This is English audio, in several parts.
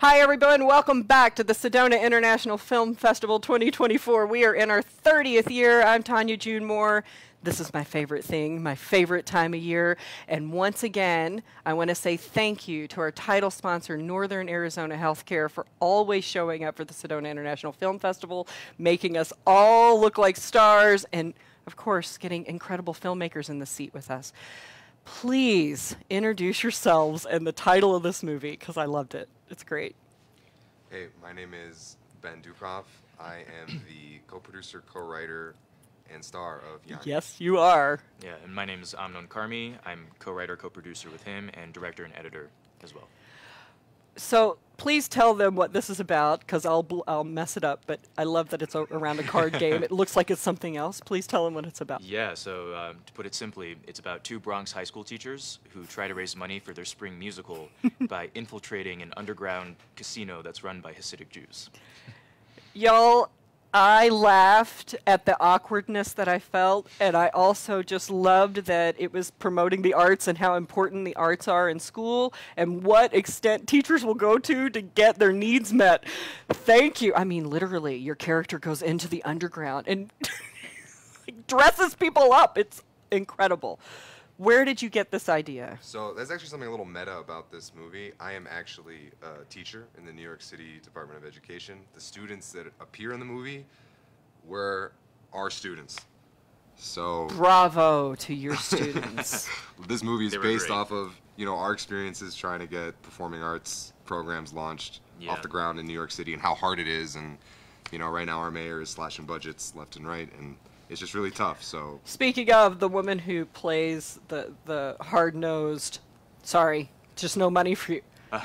Hi, everyone. Welcome back to the Sedona International Film Festival 2024. We are in our 30th year. I'm Tanya June Moore. This is my favorite thing, my favorite time of year. And once again, I want to say thank you to our title sponsor, Northern Arizona Healthcare, for always showing up for the Sedona International Film Festival, making us all look like stars, and of course, getting incredible filmmakers in the seat with us. Please introduce yourselves and the title of this movie because I loved it. It's great. Hey, my name is Ben Dukov. I am the co-producer, co-writer, and star of Yaniv. Yes, you are. Yeah, and my name is Amnon Karmi. I'm co-writer, co-producer with him, and director and editor as well. So please tell them what this is about because I'll bl- I'll mess it up. But I love that it's a- around a card game. It looks like it's something else. Please tell them what it's about. Yeah, so um, to put it simply, it's about two Bronx high school teachers who try to raise money for their spring musical by infiltrating an underground casino that's run by Hasidic Jews. Y'all, I laughed at the awkwardness that I felt, and I also just loved that it was promoting the arts and how important the arts are in school and what extent teachers will go to to get their needs met. Thank you. I mean, literally, your character goes into the underground and dresses people up. It's incredible. Where did you get this idea? So there's actually something a little meta about this movie. I am actually a teacher in the New York City Department of Education. The students that appear in the movie were our students. So Bravo to your students. this movie is based great. off of you know our experiences trying to get performing arts programs launched Yeah. off the ground in New York City and how hard it is and you know right now our mayor is slashing budgets left and right and it's just really tough. So Speaking of the woman who plays the the hard nosed, sorry, just no money for you. Uh,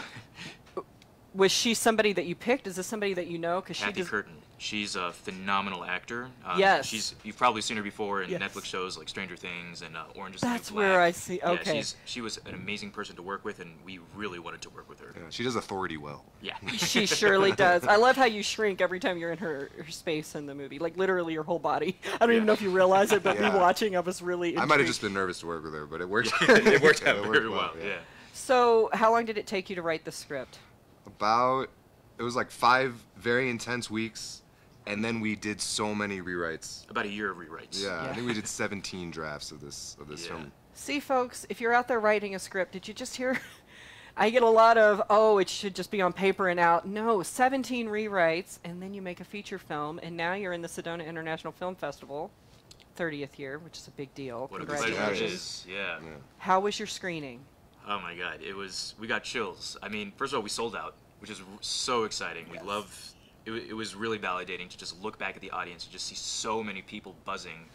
Was she somebody that you picked? Is this somebody that you know? Because she Kathy does. Curtin. She's a phenomenal actor. Um, Yes. She's you've probably seen her before in Yes. Netflix shows like Stranger Things and uh, Orange is the New Black. That's where I see- Yeah, okay. she's, she was an amazing person to work with, and we really wanted to work with her. yeah, she does authority well. Yeah. She surely does. I love how you shrink every time you're in her, her space in the movie, like literally your whole body. I don't even know if you realize it, but Yeah. me watching, I was really. I might have just been nervous to work with her, but it worked. it worked out It very worked well. Yeah. So, how long did it take you to write the script? About it was like five very intense weeks, and then we did so many rewrites. About a year of rewrites. Yeah, Yeah. I think we did 17 drafts of this of this Yeah. film. See, folks, if you're out there writing a script, did you just hear? I get a lot of, oh, it should just be on paper and out. No, 17 rewrites, and then you make a feature film, and now you're in the Sedona International Film Festival, 30th year, which is a big deal. What a pleasure Congratulations. is. Yeah. Yeah. How was your screening? Oh my god, it was. We got chills. I mean, first of all, we sold out, which is r- so exciting. Yes. We love. It, it was really validating to just look back at the audience and just see so many people buzzing.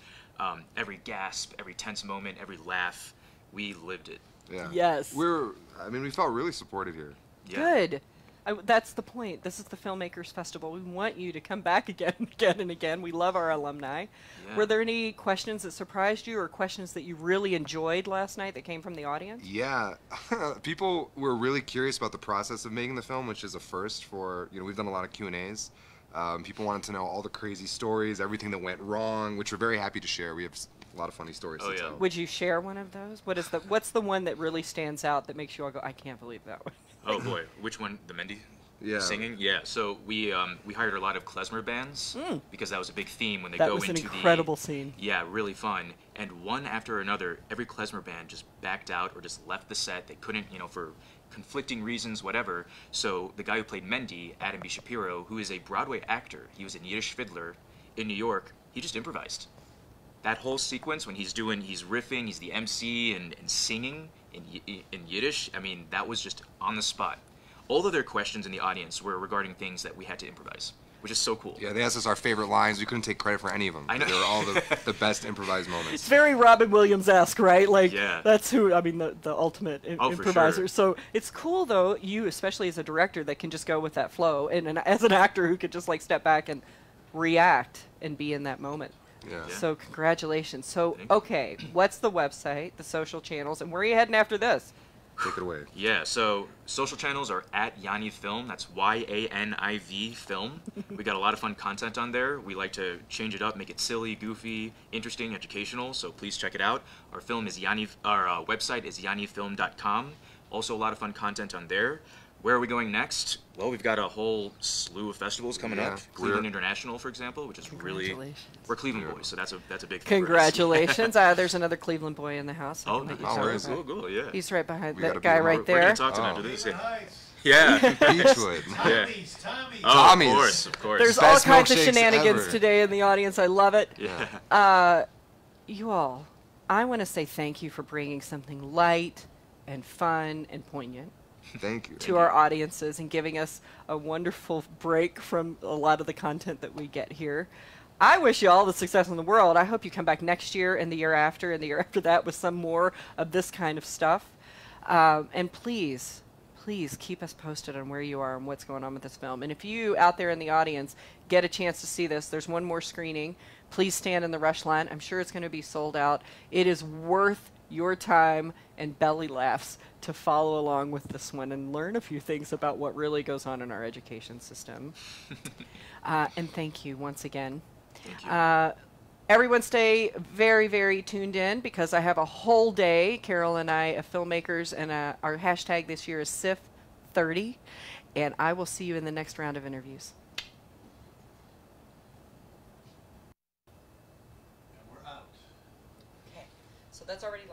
Um, every gasp, every tense moment, every laugh. We lived it. Yeah. Yes. We're. I mean, we felt really supported here. Yeah. Good. I w that's the point. This is the Filmmakers Festival. We want you to come back again, again and again. We love our alumni. Yeah. Were there any questions that surprised you or questions that you really enjoyed last night that came from the audience? Yeah, people were really curious about the process of making the film, which is a first for you know we've done a lot of Q and A's. Um, people wanted to know all the crazy stories, everything that went wrong, which we're very happy to share. We have a lot of funny stories Oh, to yeah. tell. Would you share one of those? What is the What's the one that really stands out that makes you all go, I can't believe that one? Oh boy, which one? The Mendy Yeah. singing? Yeah. So we um, we hired a lot of klezmer bands because that was a big theme when they That go was an incredible the, scene. Yeah, really fun. And one after another, every klezmer band just backed out or just left the set. They couldn't, you know, for conflicting reasons, whatever. So the guy who played Mendy, Adam B. Shapiro, who is a Broadway actor, he was a Yiddish Fiddler in New York. He just improvised. That whole sequence when he's doing, he's riffing, he's the MC and, and singing in in Yiddish. I mean, that was just on the spot. All of their questions in the audience were regarding things that we had to improvise, which is so cool. Yeah, they asked us our favorite lines. We couldn't take credit for any of them. I know. They were all the, the best improvised moments. It's very Robin Williams esque, right? Like Yeah. that's who I mean the, the ultimate im- Oh, for improviser. sure. So it's cool though, you especially as a director that can just go with that flow, and, and as an actor who could just like step back and react and be in that moment. Yeah. Yeah. So congratulations. So okay, what's the website, the social channels, and where are you heading after this? Take it away. Yeah, so social channels are at Yaniv Film. That's Y A N I V Film. we got a lot of fun content on there. We like to change it up, make it silly, goofy, interesting, educational. So please check it out. Our film is Yaniv. Our uh, website is yanivfilm.com. Also, a lot of fun content on there. Where are we going next? Well, we've got a whole slew of festivals coming Yeah, up. Cleveland we're- International, for example, which is really Congratulations. we're Cleveland boys, so that's a that's a big thing for us. Congratulations. uh, there's another Cleveland boy in the house. Oh, can let nice. Oh, talk where is about. Cool, cool, yeah. He's right behind We that be guy more- right We're gonna there. talk to him Oh. after this. Yeah. Heights. Yeah. Beachwood. yeah. Tommy's, Tommy's. Oh, Tommy's. of course, of course. There's all kinds of shenanigans ever. today in the audience. I love it. yeah. Uh, you all, I want to say thank you for bringing something light and fun and poignant Thank you. to our audiences and giving us a wonderful break from a lot of the content that we get here. I wish you all the success in the world. I hope you come back next year and the year after and the year after that with some more of this kind of stuff. Um, and please, please keep us posted on where you are and what's going on with this film. And if you out there in the audience get a chance to see this, there's one more screening. Please stand in the rush line. I'm sure it's going to be sold out. It is worth your time and belly laughs to follow along with this one and learn a few things about what really goes on in our education system. uh, and thank you once again. Thank you. Uh, everyone stay very, very tuned in because I have a whole day, Carol and I, of filmmakers, and uh, our hashtag this year is SIF30. And I will see you in the next round of interviews. And we're out. Okay, so that's already